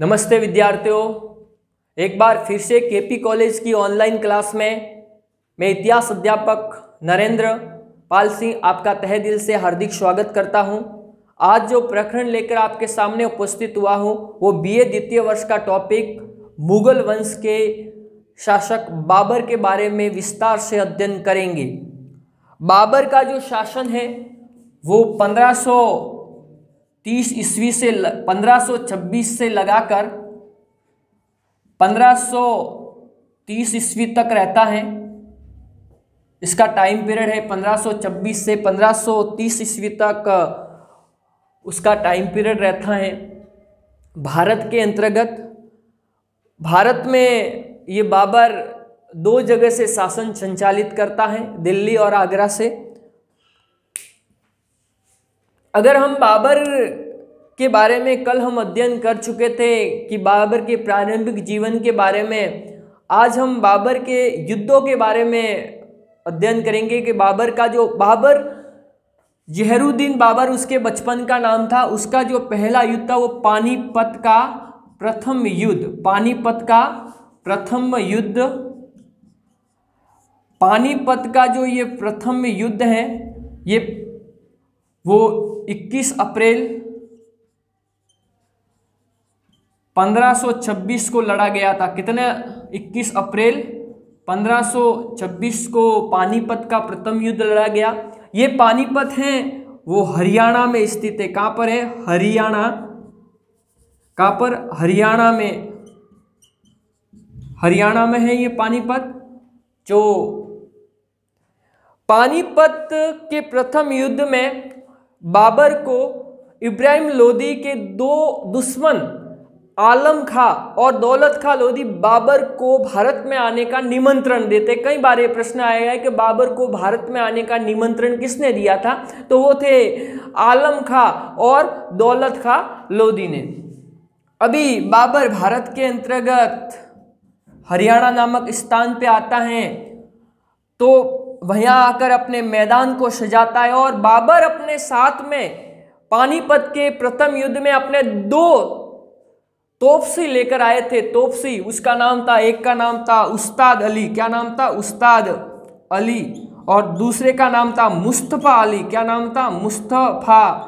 नमस्ते विद्यार्थियों एक बार फिर से केपी कॉलेज की ऑनलाइन क्लास में मैं इतिहास अध्यापक नरेंद्र पाल सिंह आपका तहे दिल से हार्दिक स्वागत करता हूँ। आज जो प्रकरण लेकर आपके सामने उपस्थित हुआ हूँ, वो बीए द्वितीय वर्ष का टॉपिक मुगल वंश के शासक बाबर के बारे में विस्तार से अध्ययन करेंगे बाबर का जो शासन है, वो 1530 ईस्वी से 1526 से लगाकर 1530 ईस्वी तक रहता है। इसका टाइम पीरियड है 1526 से 1530 ईस्वी तक, उसका टाइम पीरियड रहता है। भारत के अंतर्गत, भारत में ये बाबर दो जगह से शासन संचालित करता है, दिल्ली और आगरा से। अगर हम बाबर के बारे में कल हम अध्ययन कर चुके थे कि बाबर के प्रारंभिक जीवन के बारे में, आज हम बाबर के युद्धों के बारे में अध्ययन करेंगे कि बाबर का जो, बाबर जहरुद्दीन बाबर उसके बचपन का नाम था, उसका जो पहला युद्ध था वो पानीपत का प्रथम युद्ध, पानीपत का प्रथम युद्ध। पानीपत का जो ये प्रथम युद्ध है, ये वो 21 अप्रैल 1526 को लड़ा गया था। कितने? 21 अप्रैल 1526 को पानीपत का प्रथम युद्ध लड़ा गया। ये पानीपत है, वो हरियाणा में स्थित है। कहाँ पर है? हरियाणा। कहाँ पर? हरियाणा में। हरियाणा में है ये पानीपत। जो पानीपत के प्रथम युद्ध में बाबर को इब्राहिम लोदी के दो दुश्मन, आलम खां और दौलत खां लोदी बाबर को भारत में आने का निमंत्रण देते। कई बार ये प्रश्न आया है कि बाबर को भारत में आने का निमंत्रण किसने दिया था? तो वो थे आलम खां और दौलत खां लोदी ने। अभी बाबर भारत के अंतर्गत हरियाणा नामक स्थान पे आता है तो वहाँ आकर अपने मैदान को सजाता है और बाबर अपने साथ में पानीपत के प्रथम युद्ध में अपने दो तोपसी लेकर आए थे। तोपसी, उसका नाम था, एक का नाम था उस्ताद अली, क्या नाम था? उस्ताद अली। और दूसरे का नाम था मुस्तफ़ा अली, क्या नाम था? मुस्तफ़ा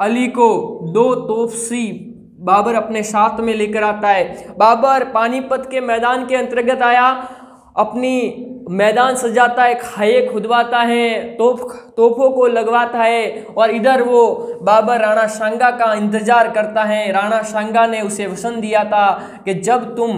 अली को दो तोपसी बाबर अपने साथ में लेकर आता है। बाबर पानीपत के मैदान के अंतर्गत आया, अपनी मैदान सजाता है, खाए, खुदवाता है तोप तोपों को लगवाता है और इधर वो बाबर राणा शांगा का इंतज़ार करता है। राणा शांगा ने उसे वसन दिया था कि जब तुम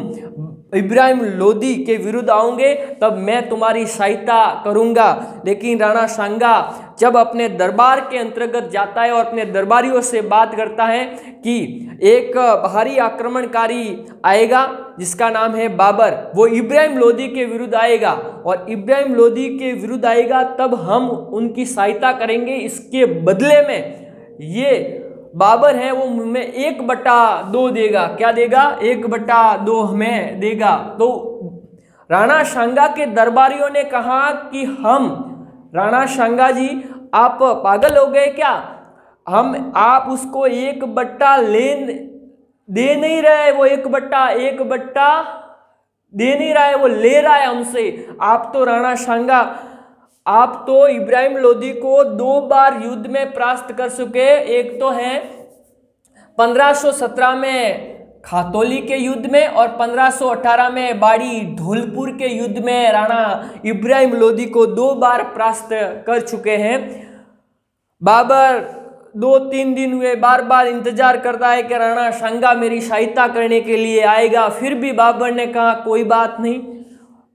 इब्राहिम लोदी के विरुद्ध आओगे, तब मैं तुम्हारी सहायता करूँगा। लेकिन राणा शांगा जब अपने दरबार के अंतर्गत जाता है और अपने दरबारियों से बात करता है कि एक बाहरी आक्रमणकारी आएगा, जिसका नाम है बाबर। वो इब्राहिम लोदी के विरुद्ध आएगा और इब्राहिम लोदी के विरुद्ध आएगा, तब हम उनकी सहायता करेंगे। इसके बदले में ये बाबर है, वो हमें एक बटा दो देगा। क्या देगा? एक बटा दो हमें देगा। तो राणा शांगा के दरबारियों ने कहा कि हम राणा शांगा जी, आप पागल हो गए क्या? हम, आप उसको एक बट्टा लेन, दे नहीं रहे वो एक बट्टा एक बट्टा दे नहीं रहा है वो ले रहा है हमसे। आप तो राणा शांगा, आप तो इब्राहिम लोदी को दो बार युद्ध में परास्त कर चुके, एक तो है 1517 में खातोली के युद्ध में और 1518 में बाड़ी धौलपुर के युद्ध में राणा इब्राहिम लोदी को दो बार परास्त कर चुके हैं। बाबर दो तीन दिन हुए बार बार इंतज़ार करता है कि राणा शंगा मेरी सहायता करने के लिए आएगा, फिर भी बाबर ने कहा, कोई बात नहीं।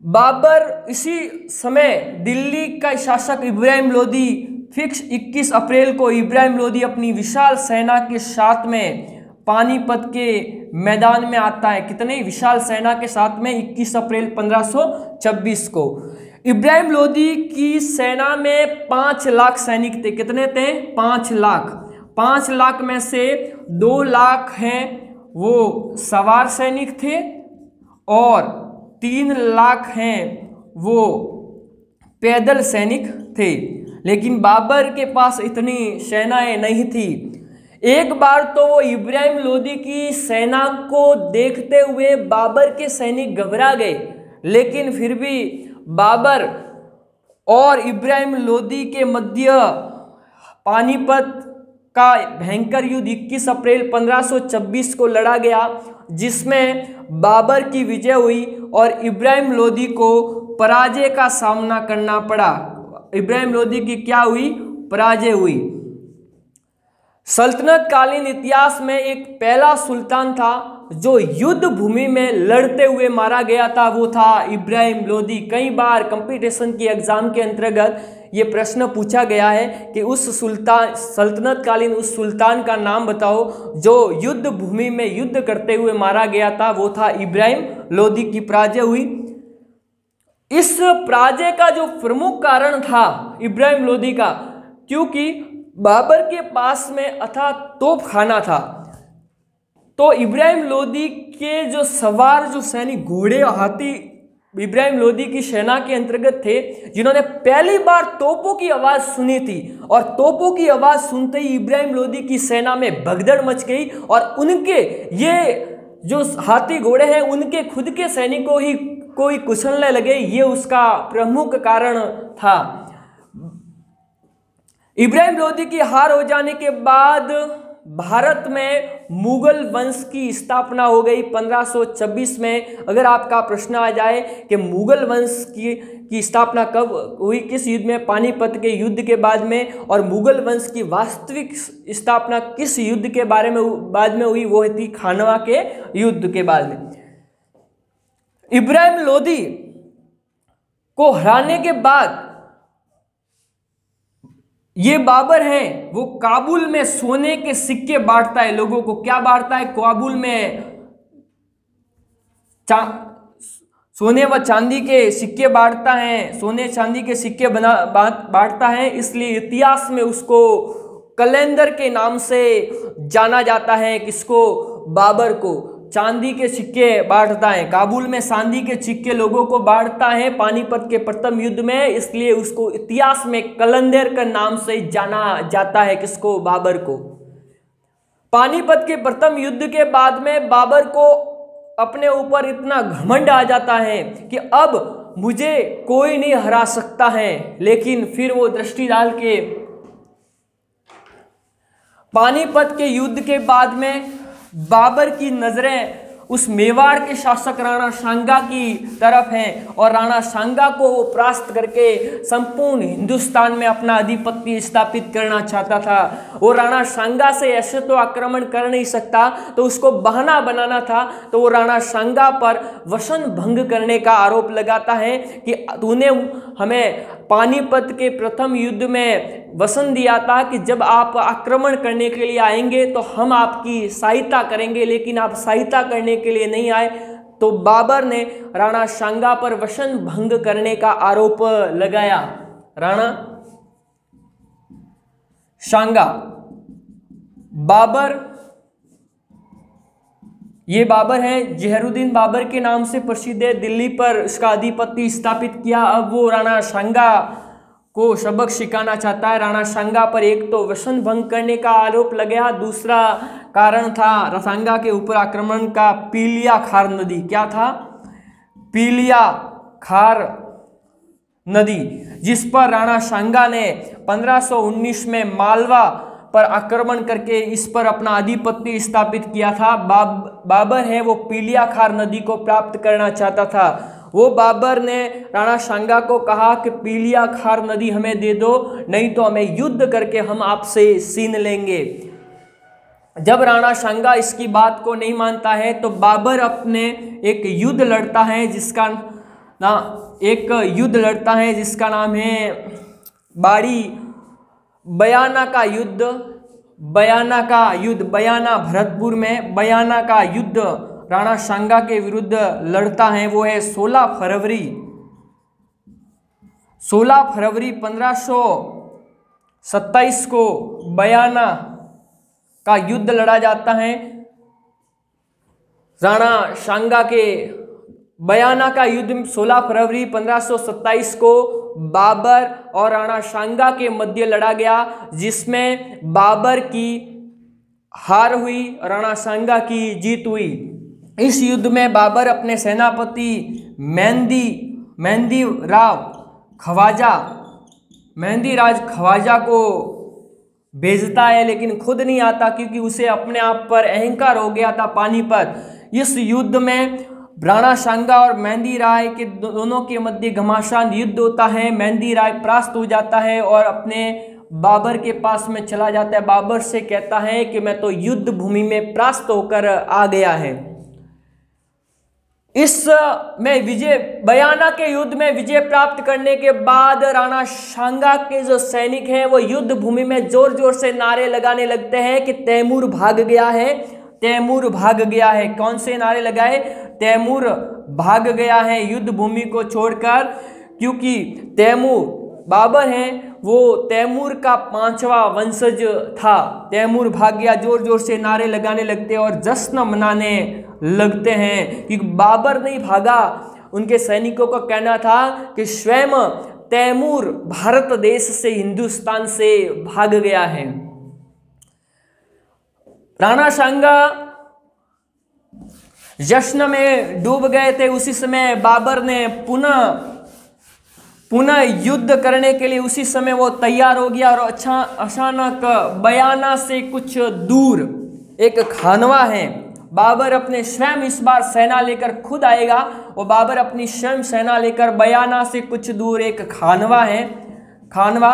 बाबर इसी समय दिल्ली का शासक इब्राहिम लोदी, फिक्स 21 अप्रैल को इब्राहिम लोदी अपनी विशाल सेना के साथ में पानीपत के मैदान में आता है। कितने विशाल सेना के साथ में 21 अप्रैल 1526 को। इब्राहिम लोदी की सेना में पाँच लाख सैनिक थे। कितने थे? पाँच लाख। पाँच लाख में से दो लाख हैं, वो सवार सैनिक थे और तीन लाख हैं, वो पैदल सैनिक थे। लेकिन बाबर के पास इतनी सेनाएँ नहीं थी। एक बार तो वो इब्राहिम लोदी की सेना को देखते हुए बाबर के सैनिक घबरा गए, लेकिन फिर भी बाबर और इब्राहिम लोदी के मध्य पानीपत का भयंकर युद्ध 21 अप्रैल 1526 को लड़ा गया, जिसमें बाबर की विजय हुई और इब्राहिम लोदी को पराजय का सामना करना पड़ा। इब्राहिम लोदी की क्या हुई? पराजय हुई। सल्तनत कालीन इतिहास में एक पहला सुल्तान था, जो युद्ध भूमि में लड़ते हुए मारा गया था। वो था इब्राहिम लोदी। कई बार कंपटीशन की एग्ज़ाम के अंतर्गत ये प्रश्न पूछा गया है कि उस सुल्तान, सल्तनत कालीन उस सुल्तान का नाम बताओ, जो युद्ध भूमि में युद्ध करते हुए मारा गया था। वो था इब्राहिम लोदी की पराजय हुई। इस पराजय का जो प्रमुख कारण था इब्राहिम लोदी का, क्योंकि बाबर के पास में अथा तोप खाना था। तो इब्राहिम लोदी के जो सवार, जो सैनिक घोड़े हाथी इब्राहिम लोदी की सेना के अंतर्गत थे, जिन्होंने पहली बार तोपों की आवाज़ सुनी थी और तोपों की आवाज़ सुनते ही इब्राहिम लोदी की सेना में भगदड़ मच गई और उनके ये जो हाथी घोड़े हैं, उनके खुद के सैनिकों ही कोई कुचलने लगे, ये उसका प्रमुख कारण था। इब्राहिम लोदी की हार हो जाने के बाद भारत में मुगल वंश की स्थापना हो गई 1526 में। अगर आपका प्रश्न आ जाए कि मुगल वंश की की स्थापना कब हुई, किस युद्ध में, पानीपत के युद्ध के बाद में, और मुगल वंश की वास्तविक स्थापना किस युद्ध के बारे में, बाद में हुई, वो थी खानवा के युद्ध के बाद में। इब्राहिम लोदी को हराने के बाद ये बाबर है वो काबुल में सोने के सिक्के बांटता है लोगों को। क्या बांटता है? काबुल में चा, सोने व चांदी के सिक्के बांटता है सोने चांदी के सिक्के बना बांटता है इसलिए इतिहास में उसको कलेंदर के नाम से जाना जाता है किसको? बाबर को। चांदी के सिक्के बांटता है। काबुल में चांदी के सिक्के लोगों को बांटता है। पानीपत के प्रथम युद्ध में इसलिए उसको इतिहास में कलंदर का नाम से जाना जाता है किसको? बाबर को। पानीपत के प्रथम युद्ध के बाद में बाबर को अपने ऊपर इतना घमंड आ जाता है कि अब मुझे कोई नहीं हरा सकता है। लेकिन फिर वो दृष्टि डाल के पानीपत के युद्ध के बाद में बाबर की नज़रें उस मेवाड़ के शासक राणा सांगा की तरफ़ हैं और राणा सांगा को वो परास्त करके संपूर्ण हिंदुस्तान में अपना आधिपत्य स्थापित करना चाहता था। वो राणा सांगा से ऐसे तो आक्रमण कर नहीं सकता तो उसको बहाना बनाना था तो वो राणा सांगा पर वसन भंग करने का आरोप लगाता है कि तूने हमें पानीपत के प्रथम युद्ध में वसन दिया था कि जब आप आक्रमण करने के लिए आएँगे तो हम आपकी सहायता करेंगे, लेकिन आप सहायता करने के लिए नहीं आए तो बाबर ने राणा शांगा पर वसन भंग करने का आरोप लगाया। राणा शांगा, बाबर, ये बाबर है, जहरुद्दीन बाबर के नाम से प्रसिद्ध है, दिल्ली पर इसका अधिपति स्थापित किया, अब वो राणा शांगा को सबक सिखाना चाहता है। राणा सांगा पर एक तो वसन भंग करने का आरोप लगाया। दूसरा कारण था रसांगा के ऊपर आक्रमण का पीलिया खार नदी। क्या था? पीलिया खार नदी, जिस पर राणा सांगा ने 1519 में मालवा पर आक्रमण करके इस पर अपना आधिपत्य स्थापित किया था। बाब, बाबर है वो पीलिया खार नदी को प्राप्त करना चाहता था। वो बाबर ने राणा शांगा को कहा कि पीलिया खार नदी हमें दे दो, नहीं तो हमें युद्ध करके हम आपसे सीन लेंगे। जब राणा शांगा इसकी बात को नहीं मानता है तो बाबर अपने एक युद्ध लड़ता है जिसका ना, एक युद्ध लड़ता है जिसका नाम है बाड़ी बयाना का युद्ध, बयाना का युद्ध, बयाना भरतपुर में, बयाना का युद्ध। राणा शांगा के विरुद्ध लड़ता है, वो है 16 फरवरी। 16 फरवरी 1527 को बयाना का युद्ध लड़ा जाता है। राणा शांगा के बयाना का युद्ध 16 फरवरी 1527 को बाबर और राणा शांगा के मध्य लड़ा गया, जिसमें बाबर की हार हुई, राणा सांगा की जीत हुई। इस युद्ध में बाबर अपने सेनापति मेहंदी मेहंदी राव खवाजा, मेहंदी राज खवाजा को भेजता है, लेकिन खुद नहीं आता क्योंकि उसे अपने आप पर अहंकार हो गया था पानीपत। इस युद्ध में राणा शांगा और मेहंदी राय के दोनों के मध्य घमासान युद्ध होता है। मेहंदी राय परास्त हो जाता है और अपने बाबर के पास में चला जाता है। बाबर से कहता है कि मैं तो युद्ध भूमि में परास्त होकर आ गया है। इस, में विजय, बयाना के युद्ध में विजय प्राप्त करने के बाद राणा शांगा के जो सैनिक हैं, वो युद्ध भूमि में ज़ोर ज़ोर से नारे लगाने लगते हैं कि तैमूर भाग गया है। तैमूर भाग गया है। कौन से नारे लगाए? तैमूर भाग गया है युद्ध भूमि को छोड़कर, क्योंकि तैमूर बाबर हैं, वो तैमूर का पांचवा वंशज था। तैमूर भाग गया ज़ोर ज़ोर से नारे लगाने लगते और जश्न मनाने लगते हैं। कि बाबर नहीं भागा, उनके सैनिकों का कहना था कि स्वयं तैमूर भारत देश से हिंदुस्तान से भाग गया है। राणा सांगा जश्न में डूब गए थे। उसी समय बाबर ने पुनः पुनः युद्ध करने के लिए उसी समय वो तैयार हो गया और अच्छा अचानक बयाना से कुछ दूर एक खानवा है। बाबर अपने स्वयं इस बार सेना लेकर खुद आएगा और बाबर अपनी स्वयं सेना लेकर बयाना से कुछ दूर एक खानवा है। खानवा,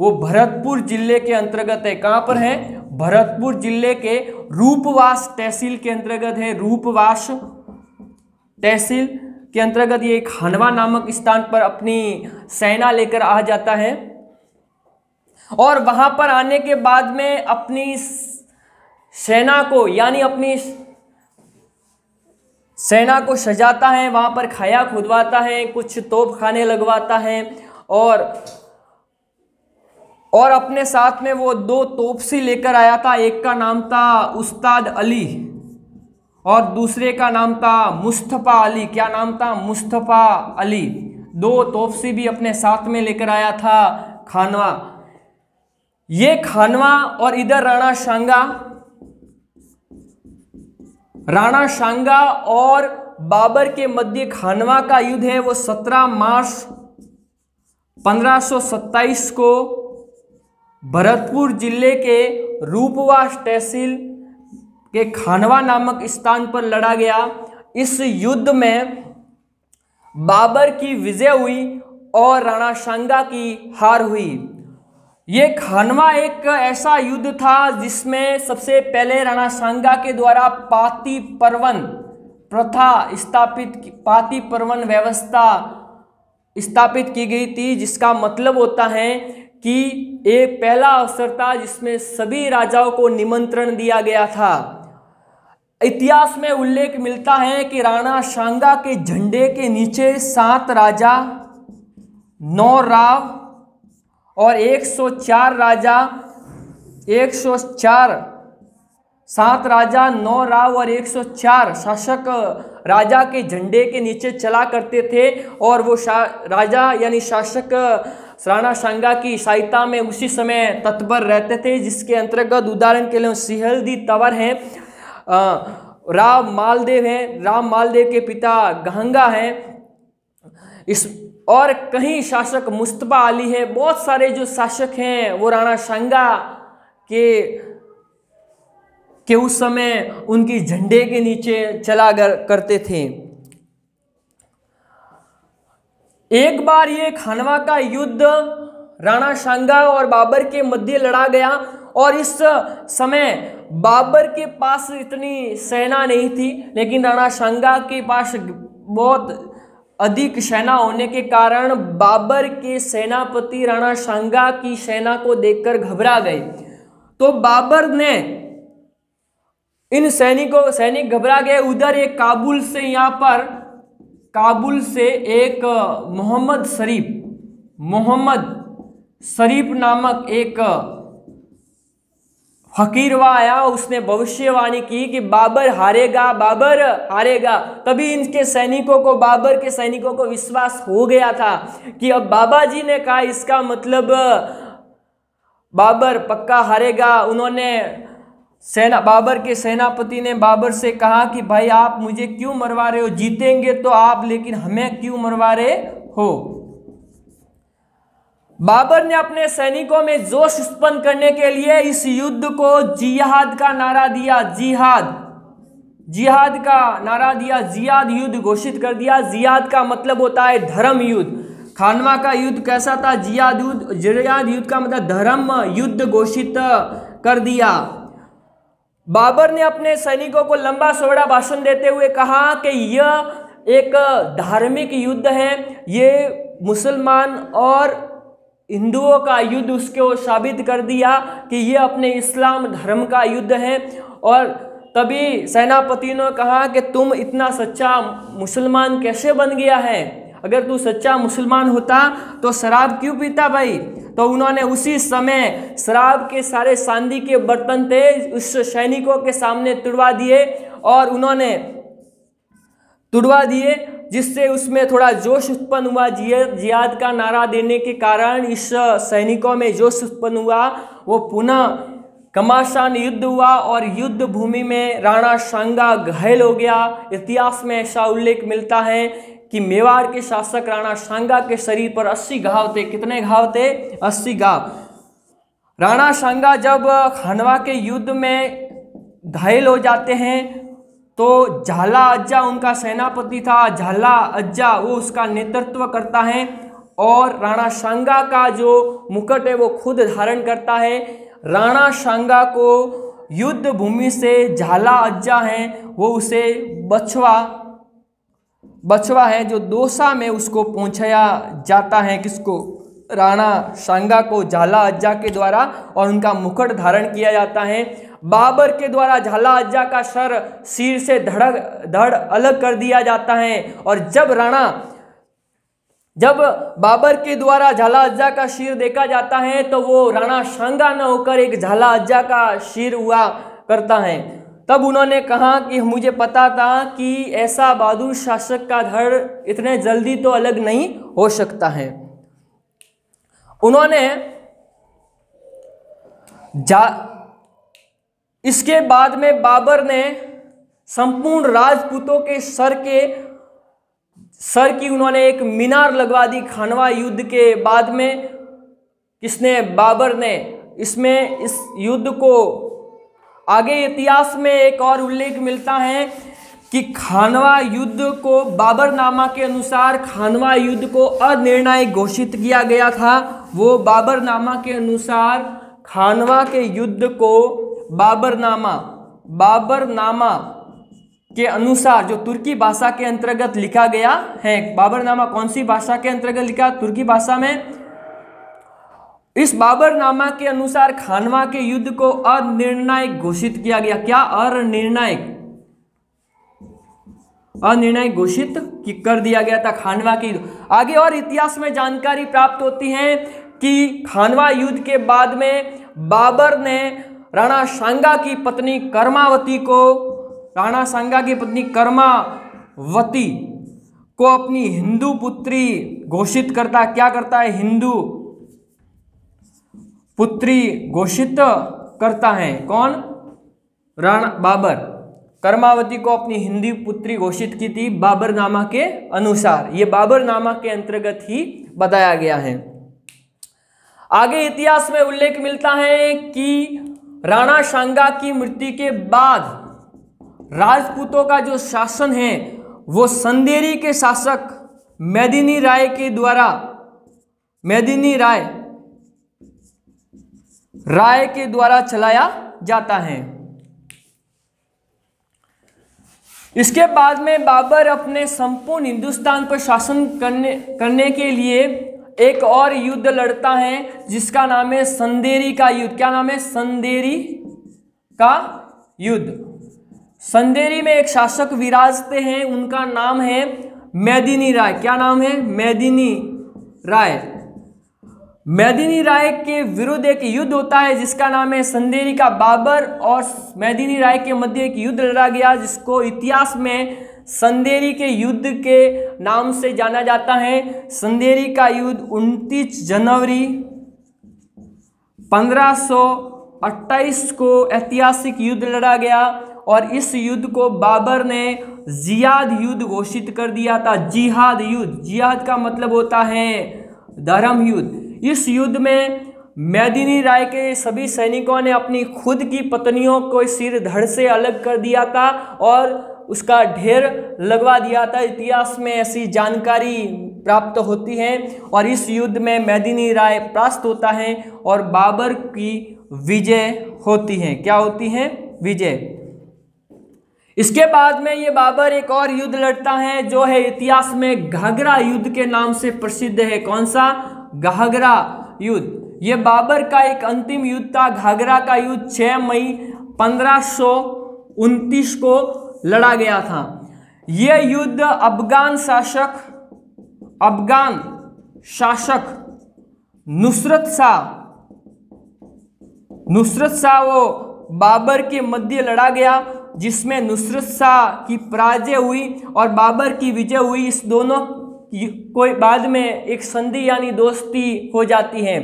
वो भरतपुर ज़िले के अंतर्गत है। कहाँ पर है? भरतपुर ज़िले के रूपवास तहसील के अंतर्गत है। रूपवास तहसील के अंतर्गत ये खानवा नामक स्थान पर अपनी सेना लेकर आ जाता है। और वहाँ पर आने के बाद में अपनी सेना को, यानी अपनी सेना को सजाता है, वहाँ पर खाया खुदवाता है, कुछ तोप खाने लगवाता है और और अपने साथ में वो दो तोपसी लेकर आया था, एक का नाम था उस्ताद अली। और दूसरे का नाम था मुस्तफ़ा अली। क्या नाम था? मुस्तफ़ा अली। दो तोपसी भी अपने साथ में लेकर आया था खानवा। ये खानवा और इधर राणा शांगा। राणा शांगा और बाबर के मध्य खानवा का युद्ध है वो 17 मार्च 1527 को भरतपुर ज़िले के रूपवास तहसील के खानवा नामक स्थान पर लड़ा गया। इस युद्ध में बाबर की विजय हुई और राणा सांगा की हार हुई। ये खानवा एक ऐसा युद्ध था जिसमें सबसे पहले राणा सांगा के द्वारा पाती परवन प्रथा स्थापित पाती परवन व्यवस्था स्थापित की गई थी, जिसका मतलब होता है कि एक पहला अवसर था जिसमें सभी राजाओं को निमंत्रण दिया गया था। इतिहास में उल्लेख मिलता है कि राणा शांगा के झंडे के नीचे सात राजा, नौ राव और 104 राजा 104 सात राजा, नौ राव और 104 शासक राजा के झंडे के नीचे चला करते थे और वो राजा यानी शासक राणा शांगा की सहायता में उसी समय तत्पर रहते थे, जिसके अंतर्गत उदाहरण के लिए सिहलदी तवर हैं। राम मालदेव हैं राम मालदेव के पिता गहंगा हैं। इस और कहीं शासक मुस्तबा अली है बहुत सारे जो शासक हैं वो राणा शांगा के के उस समय उनकी झंडे के नीचे चला कर, करते थे। एक बार ये खानवा का युद्ध राणा शांगा और बाबर के मध्य लड़ा गया। और इस समय बाबर के पास इतनी सेना नहीं थी, लेकिन राणा शांगा के पास बहुत अधिक सेना होने के कारण बाबर के सेनापति राणा शांगा की सेना को देखकर घबरा गए। तो बाबर ने इन सैनिकों, सैनिक घबरा गए। उधर एक काबुल से यहाँ पर, काबुल से एक मोहम्मद शरीफ मोहम्मद शरीफ नामक एक फकीरवा आया, उसने भविष्यवाणी की कि बाबर हारेगा बाबर हारेगा। तभी इनके सैनिकों को, बाबर के सैनिकों को विश्वास हो गया था कि अब बाबा जी ने कहा, इसका मतलब बाबर पक्का हारेगा। उन्होंने सेना, बाबर के सेनापति ने बाबर से कहा कि, भाई, आप मुझे क्यों मरवा रहे हो? जीतेंगे तो आप, लेकिन हमें क्यों मरवा रहे हो? बाबर ने अपने सैनिकों में जोश उत्पन्न करने के लिए इस युद्ध को जिहाद का नारा दिया, जिहाद। जिहाद का नारा दिया जियाद युद्ध घोषित कर दिया। जियाद का मतलब होता है धर्म युद्ध। खानवा का युद्ध कैसा था? जियाद युद्ध जियाद युद्ध का मतलब धर्म युद्ध घोषित कर दिया। बाबर ने अपने सैनिकों को लंबा चौड़ा भाषण देते हुए कहा कि यह एक धार्मिक युद्ध है। ये मुसलमान और हिंदुओं का युद्ध उसको साबित कर दिया कि ये अपने इस्लाम धर्म का युद्ध है। और तभी सेनापति ने कहा कि तुम इतना सच्चा मुसलमान कैसे बन गया है? अगर तू सच्चा मुसलमान होता तो शराब क्यों पीता भाई? तो उन्होंने उसी समय शराब के सारे सांदी के बर्तन थे उस सैनिकों के सामने तुड़वा दिए और उन्होंने तुड़वा दिए, जिससे उसमें थोड़ा जोश उत्पन्न हुआ। जियाद का नारा देने के कारण इस सैनिकों में जोश उत्पन्न हुआ। वो पुनः कमाशान युद्ध हुआ और युद्ध भूमि में राणा शांगा घायल हो गया। इतिहास में ऐसा उल्लेख मिलता है कि मेवाड़ के शासक राणा शांगा के शरीर पर 80 घाव थे। कितने घाव थे? 80 घाव। राणा शांगा जब खानवा के युद्ध में घायल हो जाते हैं तो झाला अज्जा उनका सेनापति था, झाला अज्जा वो उसका नेतृत्व करता है और राणा शांगा का जो मुकुट है वो खुद धारण करता है। राणा शांगा को युद्ध भूमि से झाला अज्जा हैं, वो उसे बछवा बछवा है जो दोसा में उसको पहुँचाया जाता है किसको? राणा शांगा को झाला अज्जा के द्वारा और उनका मुकुट धारण किया जाता है। बाबर के द्वारा झाला अज्जा का सर सिर से धड़क, धड़ अलग कर दिया जाता है। और जब राणा, जब बाबर के द्वारा झाला अज्जा का शीर देखा जाता है तो वो राणा शांगा न होकर एक झाला अज्जा का शीर हुआ करता है। तब उन्होंने कहा कि मुझे पता था कि ऐसा बहादुर शासक का धड़ इतने जल्दी तो अलग नहीं हो सकता है। उन्होंने जा इसके बाद में बाबर ने संपूर्ण राजपूतों के सर के, सर की उन्होंने एक मीनार लगवा दी खानवा युद्ध के बाद में। किसने? बाबर ने। इसमें इस युद्ध को आगे इतिहास में एक और उल्लेख मिलता है कि खानवा युद्ध को बाबरनामा के अनुसार खानवा युद्ध को अनिर्णायक घोषित किया गया था। वो बाबरनामा के अनुसार खानवा के युद्ध को बाबरनामा बाबरनामा के अनुसार जो तुर्की भाषा के अंतर्गत लिखा गया है, बाबरनामा कौन सी भाषा के अंतर्गत लिखा? तुर्की भाषा में। इस बाबरनामा के अनुसार खानवा के युद्ध को अनिर्णायक घोषित किया गया। क्या अनिर्णायक? अनिर्णायक घोषित कर दिया गया था खानवा के युद्ध। आगे और इतिहास में जानकारी प्राप्त होती है कि खानवा युद्ध के बाद में बाबर ने राणा सांगा की पत्नी कर्मावती को, राणा सांगा की पत्नी कर्मावती को अपनी हिंदू पुत्री घोषित करता क्या करता है? हिंदू पुत्री घोषित करता है। कौन? राणा बाबर। कर्मावती को अपनी हिंदी पुत्री घोषित की थी बाबरनामा के अनुसार। ये बाबरनामा के अंतर्गत ही बताया गया है। आगे इतिहास में उल्लेख मिलता है कि राणा शांगा की मृत्यु के बाद राजपूतों का जो शासन है, वो संदेरी के शासक मेदिनी राय के द्वारा, मेदिनी राय राय के द्वारा चलाया जाता है। इसके बाद में बाबर अपने संपूर्ण हिंदुस्तान पर शासन करने करने के लिए एक और युद्ध लड़ता है, जिसका नाम है संदेरी का युद्ध। क्या नाम है? संदेरी का युद्ध। संदेरी में एक शासक विराजते हैं, उनका नाम है मैदिनी राय। क्या नाम है? मैदिनी राय। मैदिनी राय के विरुद्ध एक युद्ध होता है, जिसका नाम है संदेरी का बाबर, और मैदिनी राय के मध्य एक युद्ध लड़ा गया, जिसको इतिहास में संदेरी के युद्ध के नाम से जाना जाता है। संदेरी का युद्ध 29 जनवरी पंद्रह 28 को ऐतिहासिक युद्ध लड़ा गया और इस युद्ध को बाबर ने जियाद युद्ध घोषित कर दिया था। जिहाद युद्ध। जिहाद का मतलब होता है धर्म युद्ध। इस युद्ध में मैदिनी राय के सभी सैनिकों ने अपनी खुद की पत्नियों को सिर धड़ से अलग कर दिया था और उसका ढेर लगवा दिया था। इतिहास में ऐसी जानकारी प्राप्त होती है और इस युद्ध में मैदिनी राय प्राप्त होता है और बाबर की विजय होती है। क्या होती है? विजय। इसके बाद में ये बाबर एक और युद्ध लड़ता है, जो है इतिहास में घाघरा युद्ध के नाम से प्रसिद्ध है। कौन सा? घाघरा युद्ध। ये बाबर का एक अंतिम युद्ध था। घाघरा का युद्ध 6 मई पंद्रह को लड़ा गया था। यह युद्ध अफगान शासक अफगान शासक नुसरत शाह नुसरत शाह वो बाबर के मध्य लड़ा गया, जिसमें नुसरत शाह की पराजय हुई और बाबर की विजय हुई। इस दोनों कोई बाद में एक संधि यानी दोस्ती हो जाती है।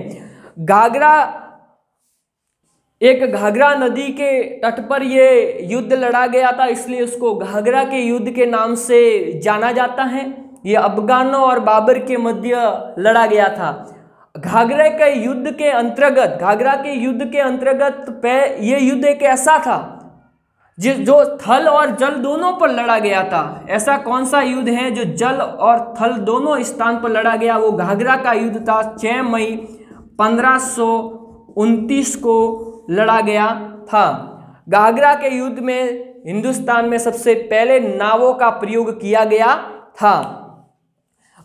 घाघरा एक घाघरा नदी के तट पर ये युद्ध लड़ा गया था, इसलिए उसको घाघरा के युद्ध के नाम से जाना जाता है। ये अफगानों और बाबर के मध्य लड़ा गया था। घाघरा के युद्ध के अंतर्गत, घाघरा के युद्ध के अंतर्गत पे ये युद्ध एक ऐसा था, जिस, जो थल और जल दोनों पर लड़ा गया था। ऐसा कौन सा युद्ध है जो जल और थल दोनों स्थान पर लड़ा गया? वो घाघरा का युद्ध था छः मई पंद्रह को लड़ा गया था। घाघरा के युद्ध में हिंदुस्तान में सबसे पहले नावों का प्रयोग किया गया था।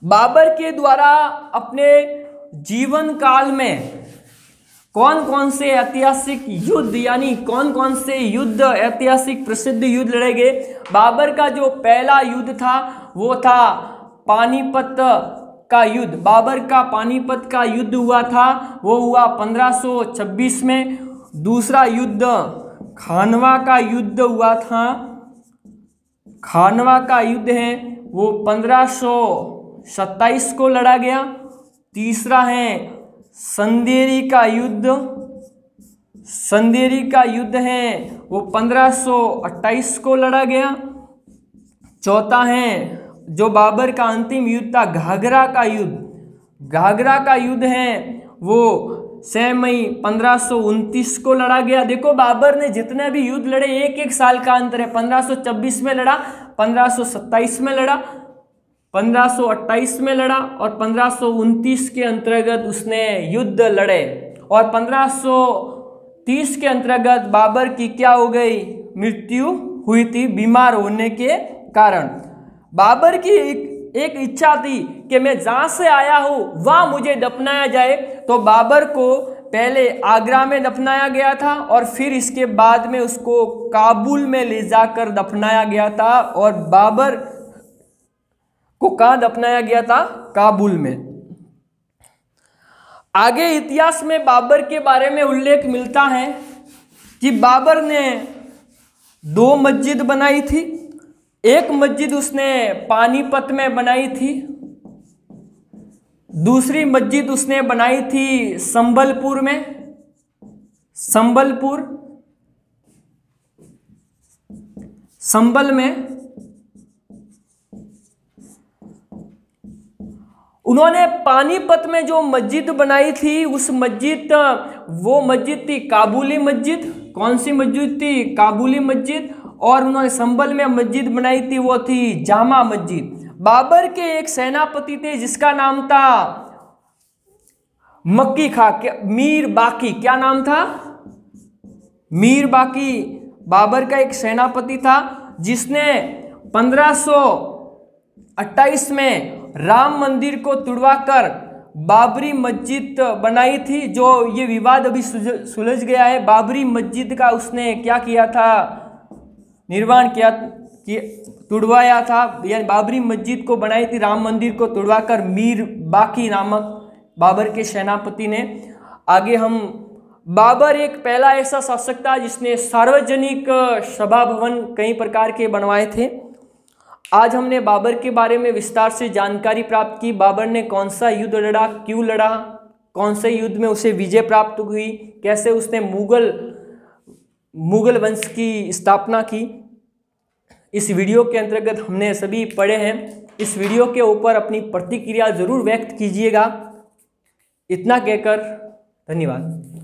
बाबर के द्वारा अपने जीवन काल में कौन कौन से ऐतिहासिक युद्ध, यानी कौन कौन से युद्ध, ऐतिहासिक प्रसिद्ध युद्ध लड़े गए? बाबर का जो पहला युद्ध था, वो था पानीपत का युद्ध। बाबर का पानीपत का युद्ध हुआ था, वो हुआ 1526 में। दूसरा युद्ध, खानवा का युद्ध हुआ था। खानवा का युद्ध है, वो 1527 को लड़ा गया। तीसरा है, संदेरी का युद्ध। संदेरी का युद्ध है, वो 1528 को लड़ा गया। चौथा है, जो बाबर का अंतिम युद्ध था, घाघरा का युद्ध। घाघरा का युद्ध है, वो छह मई पंद्रह को लड़ा गया। देखो, बाबर ने जितने भी युद्ध लड़े एक एक साल का अंतर है। 1526 में लड़ा 1527 में लड़ा 1528 में लड़ा और पंद्रह के अंतर्गत उसने युद्ध लड़े। और 1530 के अंतर्गत बाबर की क्या हो गई? मृत्यु हुई थी बीमार होने के कारण। बाबर की एक एक इच्छा थी कि मैं जहाँ से आया हूँ, वहाँ मुझे दफनाया जाए। तो बाबर को पहले आगरा में दफनाया गया था और फिर इसके बाद में उसको काबुल में ले जाकर दफनाया गया था। और बाबर को कहा दफनाया गया था? काबुल में। आगे इतिहास में बाबर के बारे में उल्लेख मिलता है कि बाबर ने दो मस्जिद बनाई थी। एक मस्जिद उसने पानीपत में बनाई थी, दूसरी मस्जिद उसने बनाई थी संबलपुर में, संबलपुर, संबल में। उन्होंने पानीपत में जो मस्जिद बनाई थी, उस मस्जिद, वो मस्जिद थी काबुली मस्जिद। कौन सी मस्जिद थी? काबुली मस्जिद। और उन्होंने संबल में मस्जिद बनाई थी, वो थी जामा मस्जिद। बाबर के एक सेनापति थे, जिसका नाम था मक्की खा मीर बाकी। क्या नाम था? मीर बाकी। बाबर का एक सेनापति था, जिसने 1528 में राम मंदिर को तुड़वाकर बाबरी मस्जिद बनाई थी, जो ये विवाद अभी सुलझ गया है। बाबरी मस्जिद का उसने क्या किया था? निर्माण किया कि तुड़वाया था, यानी बाबरी मस्जिद को बनाई थी, राम मंदिर को तुड़वाकर मीर बाकी नामक बाबर के सेनापति ने। आगे हम, बाबर एक पहला ऐसा शासक था जिसने सार्वजनिक सभा भवन कई प्रकार के बनवाए थे। आज हमने बाबर के बारे में विस्तार से जानकारी प्राप्त की, बाबर ने कौन सा युद्ध लड़ा, क्यों लड़ा, कौन से युद्ध में उसे विजय प्राप्त हुई, कैसे उसने मुगल मुगल वंश की स्थापना की। इस वीडियो के अंतर्गत हमने सभी पढ़े हैं। इस वीडियो के ऊपर अपनी प्रतिक्रिया ज़रूर व्यक्त कीजिएगा। इतना कहकर धन्यवाद।